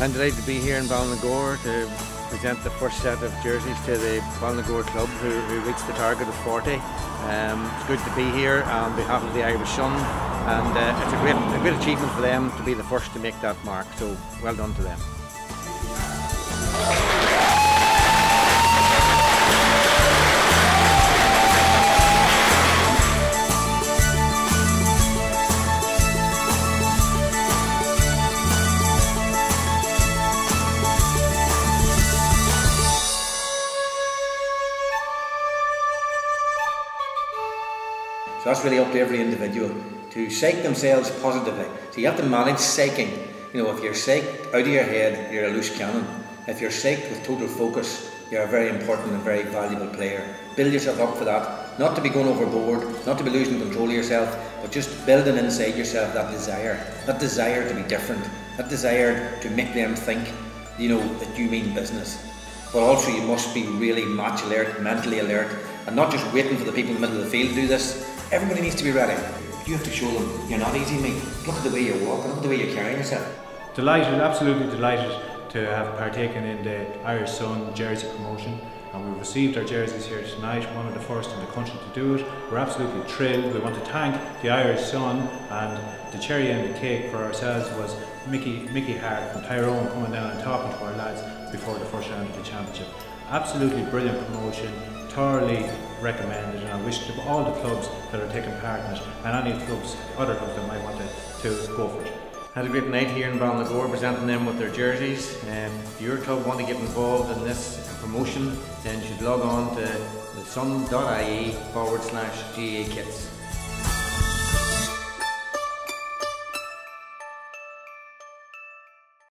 I'm delighted to be here in Ballinagore to present the first set of jerseys to the Ballinagore club who, who reached the target of 40. Um, it's good to be here on behalf of the Irish Sun and uh, it's a great, a great achievement for them to be the first to make that mark so well done to them. So that's really up to every individual to psych themselves positively. So you have to manage psyching. You know, if you're psyched out of your head, you're a loose cannon. If you're psyched with total focus, you're a very important and very valuable player. Build yourself up for that. Not to be going overboard, not to be losing control of yourself, but just building inside yourself that desire. That desire to be different. That desire to make them think, you know, that you mean business. But also you must be really match alert, mentally alert, and not just waiting for the people in the middle of the field to do this. Everybody needs to be ready. You have to show them you're not easy, mate. Look at the way you walk, look at the way you're carrying yourself. Delighted, absolutely delighted to have partaken in the Irish Sun jersey promotion. And we received our jerseys here tonight, one of the first in the country to do it. We're absolutely thrilled. We want to thank the Irish Sun and the cherry and the cake for ourselves was Mickey Mickey Harte from Tyrone coming down and talking to our lads before the first round of the championship. Absolutely brilliant promotion, thoroughly recommended and I wish to all the clubs that are taking part in it and any clubs, other clubs that might want to, to go for it. Had a great night here in Ballinagore presenting them with their jerseys. Um, if your club want to get involved in this promotion then you should log on to the sun.ie forward slash GA kits.